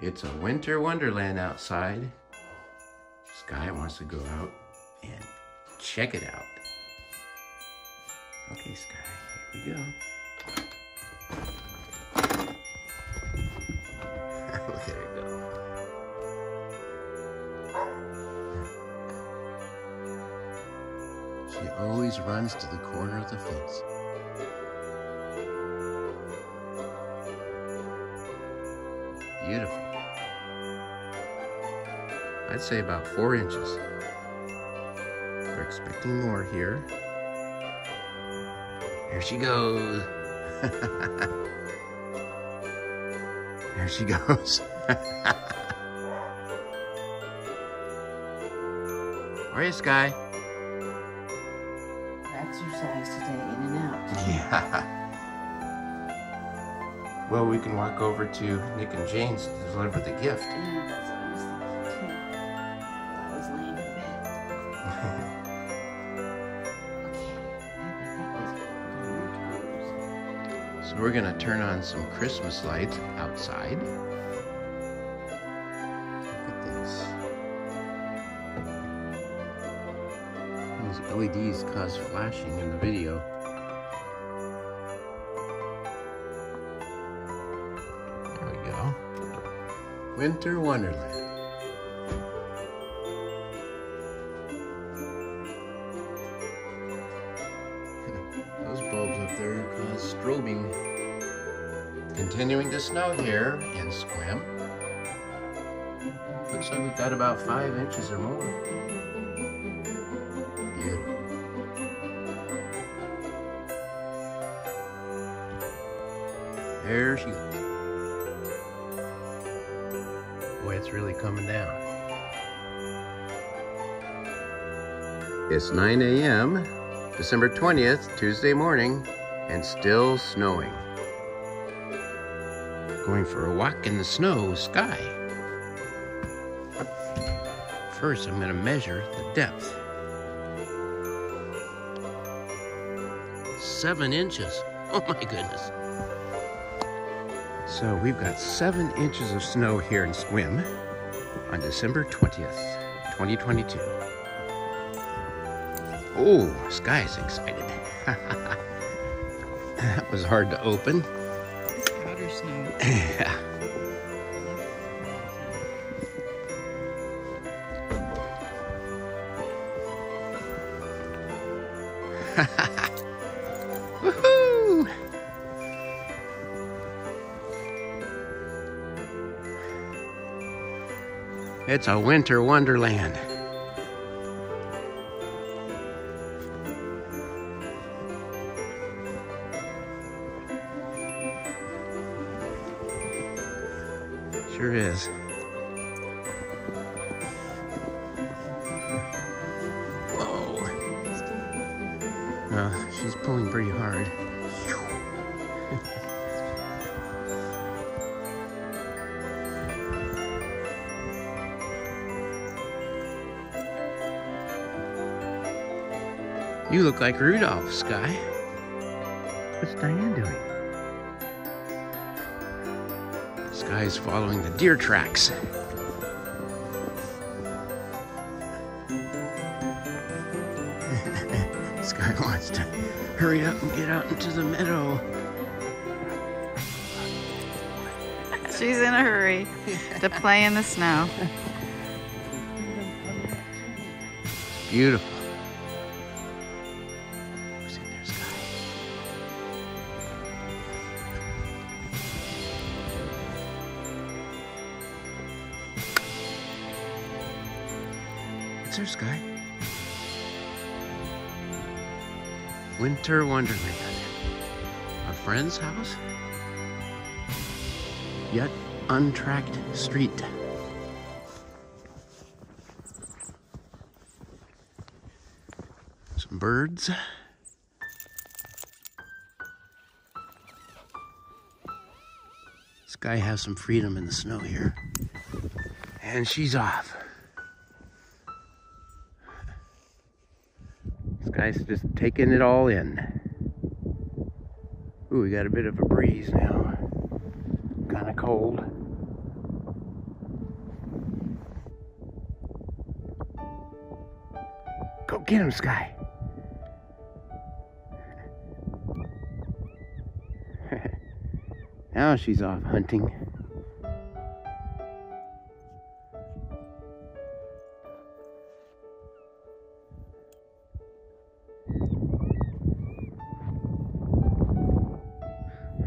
It's a winter wonderland outside. Skye wants to go out and check it out. Okay, Skye, here we go. there you go. She always runs to the corner of the fence. Beautiful. I'd say about four inches. We're expecting more here. Here she goes. there she goes. Where is Skye? Exercise today, in and out. Yeah. Well, we can walk over to Nick and Jane's to deliver the gift. Yeah, that's what I was thinking too. While I was laying in bed. Okay. I bet that was So we're gonna turn on some Christmas lights outside. Look at this. These LEDs cause flashing in the video. Winter Wonderland. Those bulbs up there cause strobing. Continuing to snow here in Sequim. Looks like we've got about five inches or more. Beautiful. There she goes. It's really coming down. It's 9 a.m. December 20th, Tuesday morning, and still snowing. Going for a walk in the snow Skye. First, I'm going to measure the depth. Seven inches. Oh my goodness. So we've got seven inches of snow here in Sequim on December 20th, 2022. Oh, Skye's excited. that was hard to open. It's powder snow. Yeah. Woohoo! It's a winter wonderland. Sure is. Whoa. Uh, she's pulling pretty hard. You look like Rudolph, Skye. What's Diane doing? Skye's following the deer tracks. Skye wants to hurry up and get out into the meadow. She's in a hurry to play in the snow. Beautiful. There, Skye. Winter Wonderland. A friend's house? Yet untracked street. Some birds. Skye has some freedom in the snow here. And she's off. nice just taking it all in. Ooh, we got a bit of a breeze now. Kind of cold. Go get him, Skye. now she's off hunting.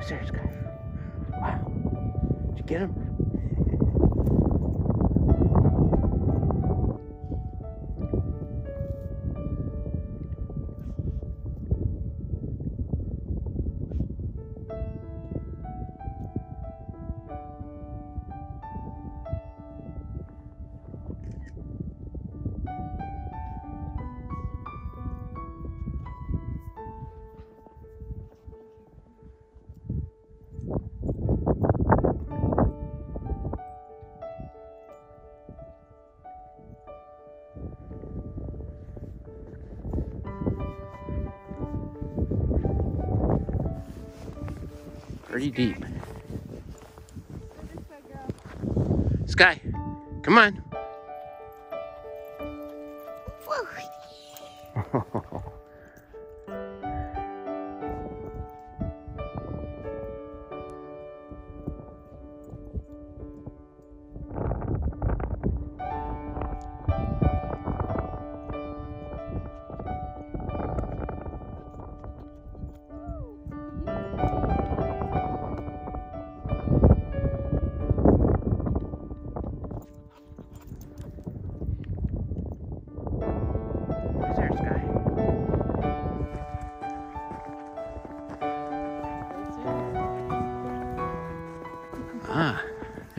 There, Skye? Wow. Did you get him? Pretty deep. Skye, come on.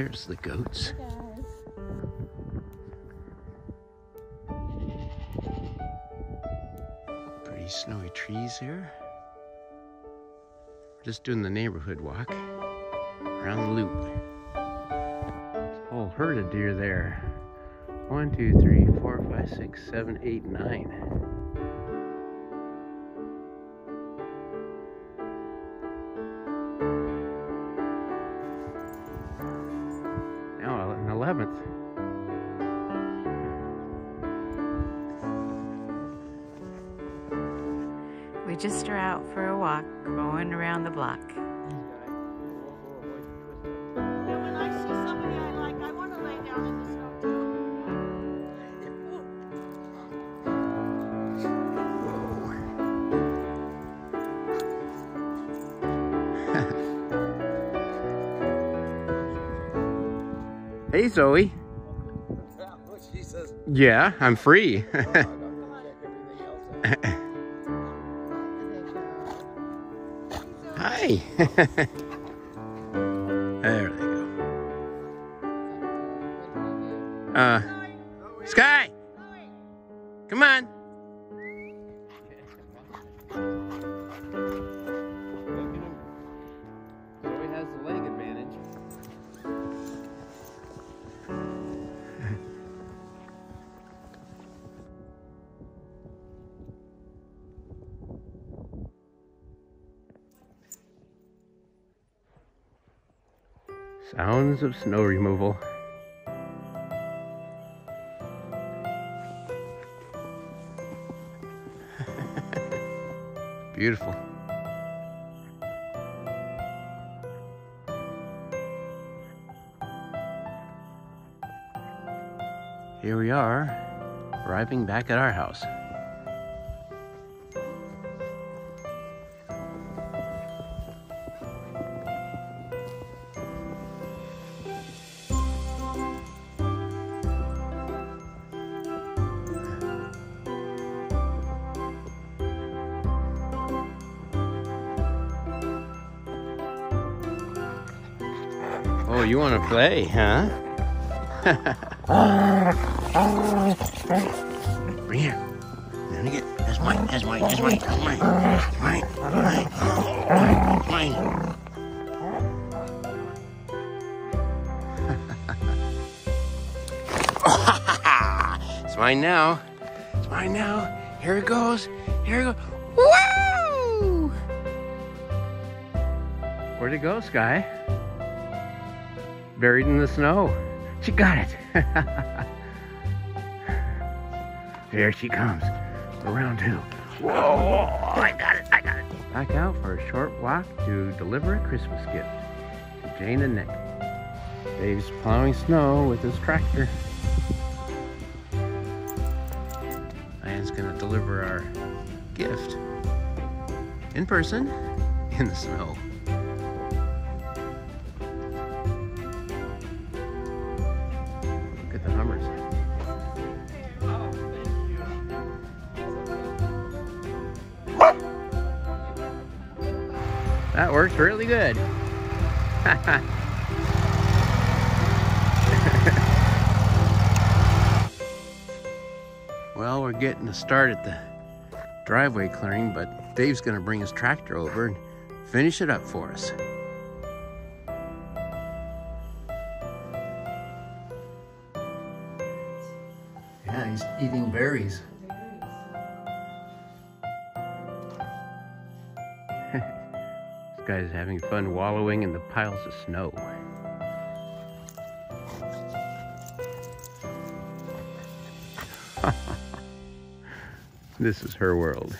There's the goats. Pretty snowy trees here. Just doing the neighborhood walk around the loop. Whole herd of deer there. One, two, three, four, five, six, seven, eight, nine. Just are out for a walk, going around the block. And when I see somebody I like, I want to lay down in the snow too. Hey Zoe. Yeah, I'm free. Out. There they go. Uh, Skye, come on. Sounds of snow removal. Beautiful. Here we are, arriving back at our house. Oh, you want to play, huh? Bring here. Let me get. That's mine. That's mine. That's mine. That's mine. That's mine. That's mine. Mine. it's mine now. It's mine now. Here it goes. Here it goes. Woo! Where'd it go, Skye? Buried in the snow. She got it. Here she comes. around too. Whoa, I got it, I got it. Back out for a short walk to deliver a Christmas gift to Jane and Nick. Dave's plowing snow with his tractor. Diane's gonna deliver our gift in person in the snow. Really good. well, we're getting a start at the driveway clearing, but Dave's gonna bring his tractor over and finish it up for us. Yeah, he's eating berries. Guy's having fun wallowing in the piles of snow. this is her world.